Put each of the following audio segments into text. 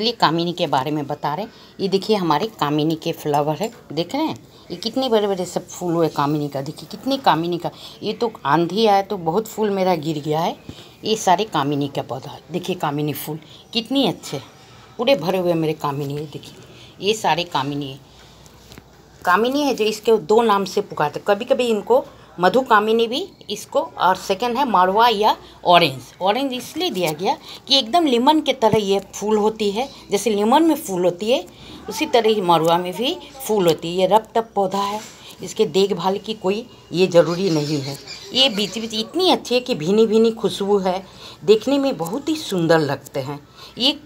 चलिए कामिनी के बारे में बता रहे हैं। ये देखिए, हमारे कामिनी के फ्लावर है। देख रहे हैं? ये कितने बड़े बड़े सब फूल हुए कामिनी का। देखिए, कितनी कामिनी का। ये तो आंधी आया तो बहुत फूल मेरा गिर गया है। ये सारे कामिनी का पौधा है। देखिए, कामिनी फूल कितनी अच्छे पूरे भरे हुए मेरे कामिनी। है देखिए, ये सारे कामिनी है। कामिनी है जो इसके दो नाम से पुकारते कभी कभी इनको मधु कामिनी भी इसको, और सेकंड है मारवा या ऑरेंज ऑरेंज इसलिए दिया गया कि एकदम लेमन के तरह ये फूल होती है। जैसे लेमन में फूल होती है, उसी तरह ही मारवा में भी फूल होती है। ये रब टप पौधा है, इसके देखभाल की कोई ये ज़रूरी नहीं है। ये बीच बीच इतनी अच्छी है कि भीनी भीनी खुशबू है। देखने में बहुत ही सुंदर लगते हैं। ये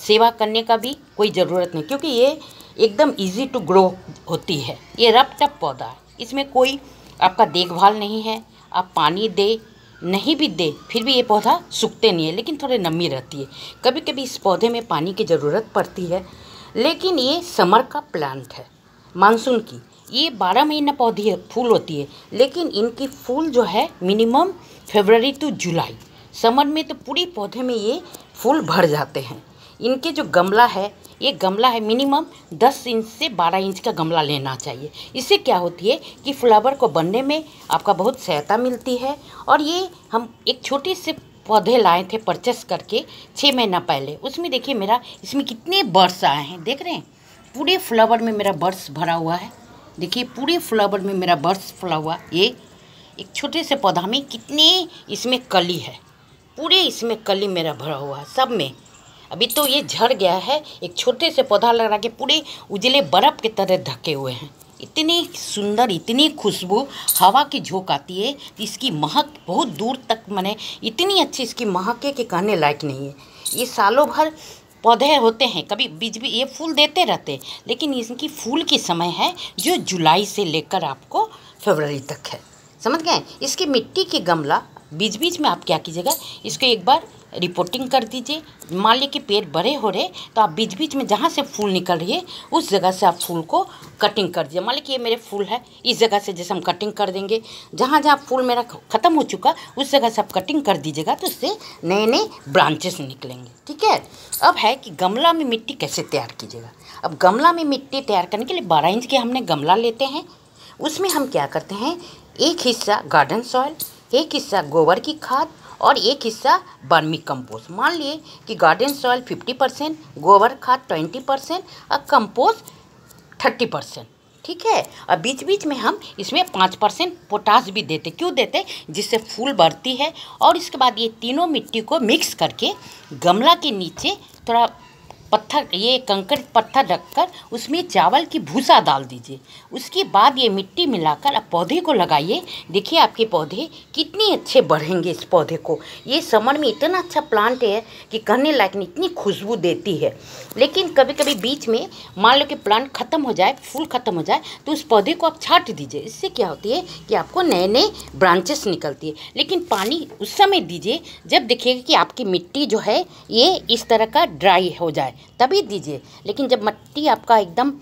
सेवा करने का भी कोई ज़रूरत नहीं, क्योंकि ये एकदम इजी टू ग्रो होती है। ये रब टप पौधा है। इसमें कोई आपका देखभाल नहीं है, आप पानी दे, नहीं भी दे, फिर भी ये पौधा सूखते नहीं है, लेकिन थोड़े नमी रहती है। कभी कभी इस पौधे में पानी की ज़रूरत पड़ती है, लेकिन ये समर का प्लांट है, मानसून की। ये बारह महीना पौधी फूल होती है, लेकिन इनकी फूल जो है minimum February to July summer में तो पूरी पौधे में ये फूल भर जाते हैं। इनके जो गमला है ये गमला है मिनिमम 10 इंच से 12 इंच का गमला लेना चाहिए। इससे क्या होती है कि फ्लावर को बनने में आपका बहुत सहायता मिलती है और ये हम एक छोटे से पौधे लाए थे परचेस करके छः महीना पहले। उसमें देखिए मेरा, इसमें कितने बर्ड्स आए हैं, देख रहे हैं? पूरे फ्लावर में मेरा बर्ड्स भरा हुआ है। देखिए, पूरे फ्लावर में मेरा बर्ड्स फुला हुआ। ये एक छोटे से पौधा में कितने इसमें कली है। पूरे इसमें कली मेरा भरा हुआ है, सब में। अभी तो ये झड़ गया है, एक छोटे से पौधा लगा के पूरे उजले बर्फ़ के तरह ढके हुए हैं। इतनी सुंदर, इतनी खुशबू, हवा की झोंक आती है, इसकी महक बहुत दूर तक मैंने इतनी अच्छी इसकी महक है कि कहने लायक नहीं है। ये सालों भर पौधे होते हैं, कभी बीज भी ये फूल देते रहते हैं, लेकिन इसकी फूल की समय है, जो जुलाई से लेकर आपको फरवरी तक है। समझ गए? इसकी मिट्टी के गमला बीच बीच में आप क्या कीजिएगा, इसको एक बार रिपोर्टिंग कर दीजिए। मान लीजिए कि पेड़ बड़े हो रहे तो आप बीच बीच में जहाँ से फूल निकल रही है, उस जगह से आप फूल को कटिंग कर दीजिए। मान लीजिए कि ये मेरे फूल है, इस जगह से जैसे हम कटिंग कर देंगे। जहाँ जहाँ फूल मेरा ख़त्म हो चुका, उस जगह से आप कटिंग कर दीजिएगा तो उससे नए नए ब्रांचेस निकलेंगे। ठीक है? अब है कि गमला में मिट्टी कैसे तैयार कीजिएगा? अब गमला में मिट्टी तैयार करने के लिए बारह इंच के हमने गमला लेते हैं। उसमें हम क्या करते हैं, एक हिस्सा गार्डन सॉइल एक हिस्सा गोबर की खाद और एक हिस्सा बर्मी कंपोस्ट। मान लिए कि गार्डन सॉइल फिफ्टी परसेंट, गोबर खाद ट्वेंटी परसेंट, और कंपोस्ट थर्टी परसेंट। ठीक है? और बीच बीच में हम इसमें पाँच परसेंट पोटास भी देते। क्यों देते? जिससे फूल बढ़ती है और इसके बाद ये तीनों मिट्टी को मिक्स करके गमला के नीचे थोड़ा पत्थर, ये कंकड़ पत्थर रखकर उसमें चावल की भूसा डाल दीजिए। उसके बाद ये मिट्टी मिलाकर आप पौधे को लगाइए। देखिए आपके पौधे कितने अच्छे बढ़ेंगे इस पौधे को। ये समर में इतना अच्छा प्लांट है कि कहने लायक नहीं, इतनी खुशबू देती है। लेकिन कभी कभी बीच में मान लो कि प्लांट ख़त्म हो जाए, फूल ख़त्म हो जाए तो उस पौधे को आप छाट दीजिए। इससे क्या होती है कि आपको नए नए ब्रांचेस निकलती है। लेकिन पानी उस समय दीजिए जब देखिएगा कि आपकी मिट्टी जो है, ये इस तरह का ड्राई हो जाए। तभी दीजिए। लेकिन जब मट्टी आपका एकदम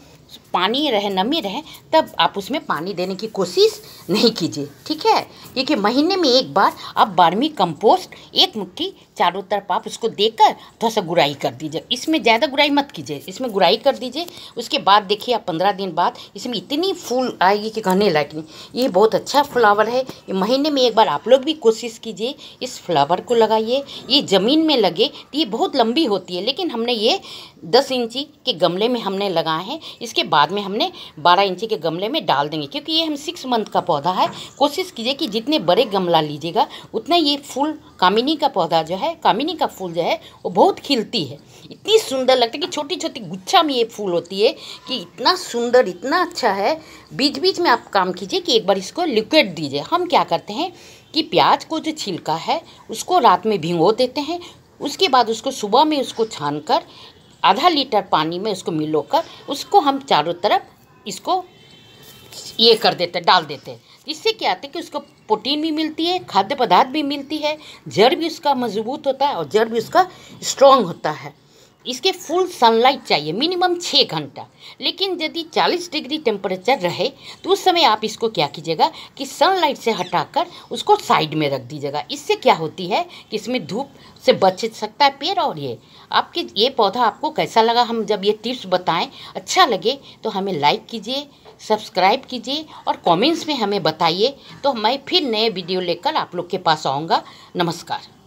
पानी रहे, नमी रहे, तब आप उसमें पानी देने की कोशिश नहीं कीजिए, ठीक है? क्योंकि महीने में एक बार आप बारहवीं कंपोस्ट, एक मुट्ठी चारों तरफ़ आप उसको देकर थोड़ा सा गुराई कर दीजिए। इसमें ज़्यादा गुराई मत कीजिए, इसमें गुराई कर दीजिए। उसके बाद देखिए, आप पंद्रह दिन बाद इसमें इतनी फूल आएगी कि कहने लायक नहीं। ये बहुत अच्छा फ्लावर है। ये महीने में एक बार आप लोग भी कोशिश कीजिए, इस फ्लावर को लगाइए। ये ज़मीन में लगे तो ये बहुत लंबी होती है, लेकिन हमने ये दस इंची के गमले में हमने लगाए हैं। इसके बाद में हमने बारह इंची के गमले में डाल देंगे, क्योंकि ये हम सिक्स मंथ का पौधा है। कोशिश कीजिए कि जितने बड़े गमला लीजिएगा, उतना ये फूल कामिनी का पौधा जो है, कामिनी का फूल जो है, वो बहुत खिलती है। इतनी सुंदर लगती है कि छोटी छोटी गुच्छा में ये फूल होती है कि इतना सुंदर, इतना अच्छा है। बीच बीच में आप काम कीजिए कि एक बार इसको लिक्विड दीजिए। हम क्या करते हैं कि प्याज को जो छिलका है, उसको रात में भिगो देते हैं। उसके बाद उसको सुबह में उसको छान कर आधा लीटर पानी में उसको मिलो कर उसको हम चारों तरफ़ इसको ये कर देते, डाल देते हैं। इससे क्या आता है कि उसको प्रोटीन भी मिलती है, खाद्य पदार्थ भी मिलती है, जड़ भी उसका मज़बूत होता है और जड़ भी उसका स्ट्रांग होता है। इसके फुल सनलाइट चाहिए मिनिमम छः घंटा। लेकिन यदि 40 डिग्री टेम्परेचर रहे तो उस समय आप इसको क्या कीजिएगा कि सनलाइट से हटाकर उसको साइड में रख दीजिएगा। इससे क्या होती है कि इसमें धूप से बच सकता है पेड़ और ये। आपके ये पौधा आपको कैसा लगा? हम जब ये टिप्स बताएँ अच्छा लगे तो हमें लाइक कीजिए सब्सक्राइब कीजिए और कमेंट्स में हमें बताइए। तो मैं फिर नए वीडियो लेकर आप लोग के पास आऊँगा। नमस्कार।